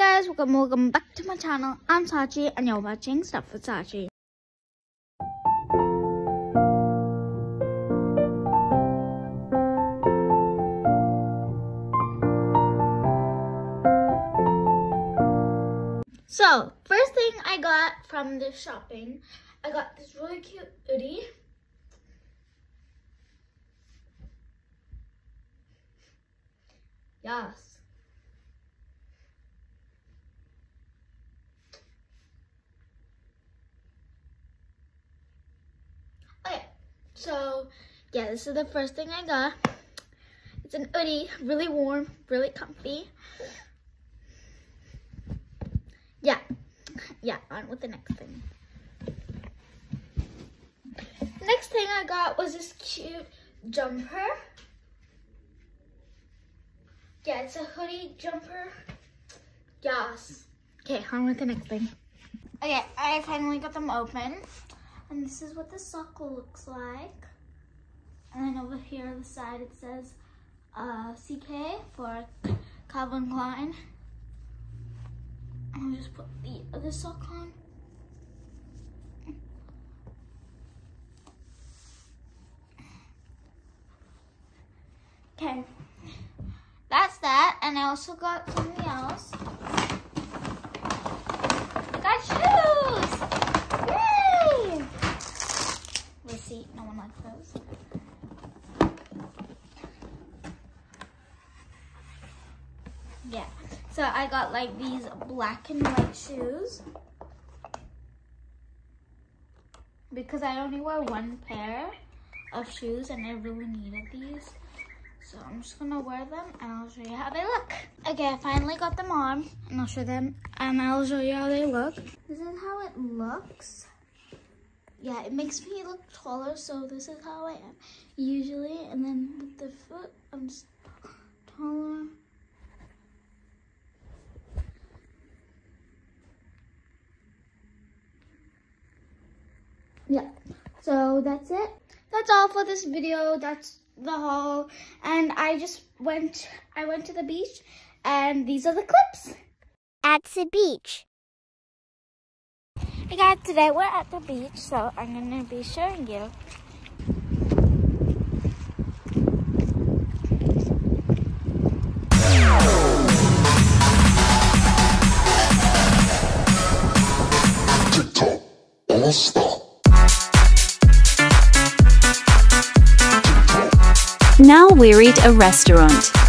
guys, welcome welcome back to my channel. I'm Saachi and you're watching Stuff with Saachi. So, first thing I got from this shopping, I got this really cute hoodie. Yes. Okay, so yeah, this is the first thing I got. It's an hoodie, really warm, really comfy. Yeah, yeah, on with the next thing. Next thing I got was this cute jumper. Yeah, it's a hoodie jumper. Yes. Okay, on with the next thing. Okay, I finally got them open. And this is what the sock looks like. And then over here on the side it says uh, CK for Calvin Klein. I'll just put the other sock on. Okay, that's that. And I also got something else. I got shoes! Yay! Let's see, no one likes those. Yeah, so I got like these black and white shoes. Because I only wear one pair of shoes and I really needed these. So I'm just gonna wear them and I'll show you how they look. Okay, I finally got them on and I'll show them and I'll show you how they look. This is how it looks. Yeah, it makes me look taller, so this is how I am usually. And then with the foot, I'm just taller. Yeah, so that's it. That's all for this video. That's the haul and I just went I went to the beach and these are the clips. At the beach. Hey guys, today we're at the beach, so I'm gonna be showing you. TikTok all stop. Now we're at a restaurant.